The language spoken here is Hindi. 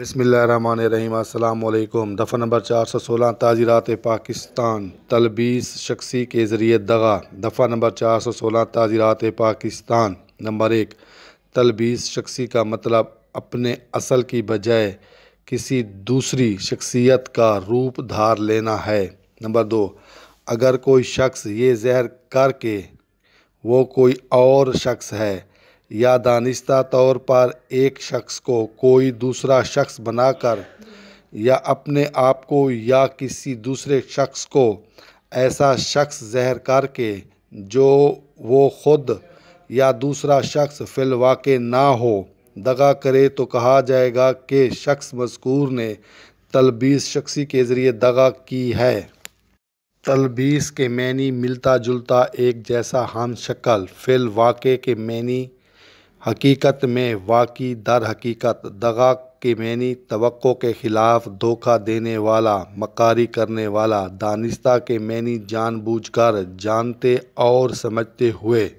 बसमीम दफ़ा नंबर चार सौ सोलह, ताज़ीरात पाकिस्तान, तलबीस शख्सी के ज़रिए दगा। दफ़ा नंबर चार सौ सोलह, ताज़ीरात पाकिस्तान। नंबर एक, तलबीस शख्सी का मतलब अपने असल की बजाय किसी दूसरी शख्सियत का रूप धार लेना है। नंबर दो, अगर कोई शख्स ये जहर करके वो कोई और शख्स है या दानिस्ता तौर पर एक शख्स को कोई दूसरा शख्स बनाकर या अपने आप को या किसी दूसरे शख्स को ऐसा शख्स जहर करके जो वो ख़ुद या दूसरा शख्स फिलवाक़ ना हो। दगा करे तो कहा जाएगा कि शख्स मजकूर ने तलबीस शख्सी के ज़रिए दगा की है। तलबीस के मैनी मिलता जुलता एक जैसा हम शक्ल फिल वाक़े के मैनी हकीकत में वाक़ी दर हकीकत, दगा के मैनी तो के ख़िलाफ़ धोखा देने वाला मकारी करने वाला दानिस्ता के मैनी जानबूझकर जानते और समझते हुए